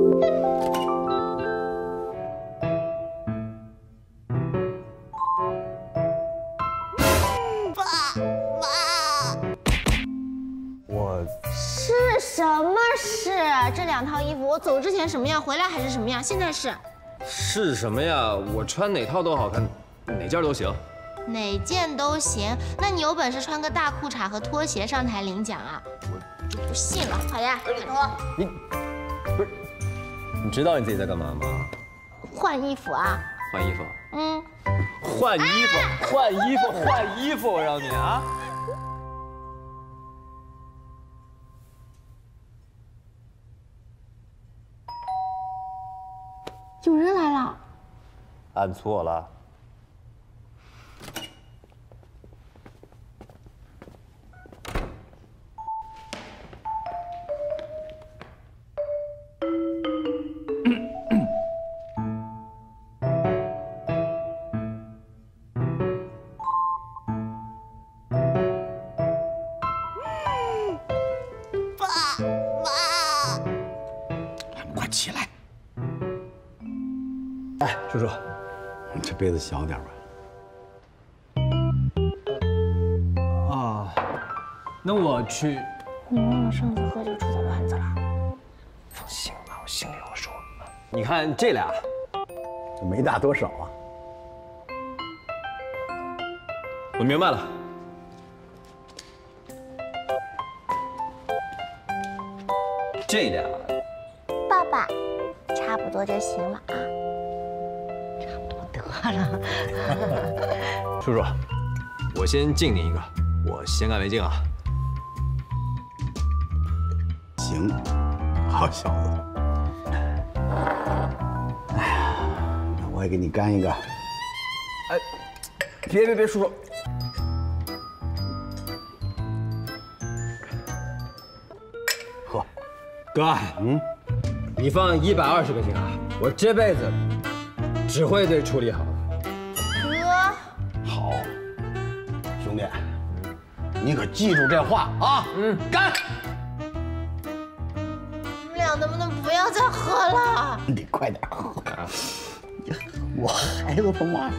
我是什么是？这两套衣服我走之前什么样，回来还是什么样，现在是是什么呀？我穿哪套都好看，哪件都行。哪件都行。那你有本事穿个大裤衩和拖鞋上台领奖啊？我就不信了。好呀，开脱。你不是？你知道你自己在干嘛吗？换衣服啊？换衣服？嗯。换衣服，换衣服，换衣服！我让你啊！有人来了。按错了。快起来！哎，叔叔，你这杯子小点吧。啊，那我去。你忘了上次喝酒出的乱子了？放心吧，我心里有数。你看这俩，没大多少啊。我明白了。这俩，爸爸，差不多就行了啊。差不多得了。叔叔，我先敬您一个，我先干为敬啊。行，好小子。哎呀，那我也给你干一个。哎，别别别，叔叔。喝，哥，嗯，你放一百二十个心啊，我这辈子只会对处理好。哥，好，兄弟，你可记住这话啊！嗯，干！你们俩能不能不要再喝了？你得快点喝。我孩子他妈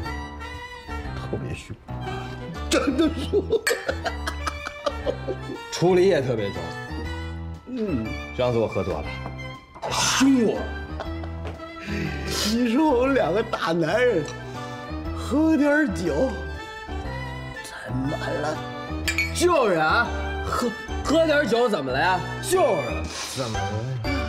特别凶，真的凶。处理也特别重。嗯，上次我喝多了，凶我。你说我们两个大男人喝点酒，怎么了？就是啊，喝喝点酒怎么了呀？就是，怎么了？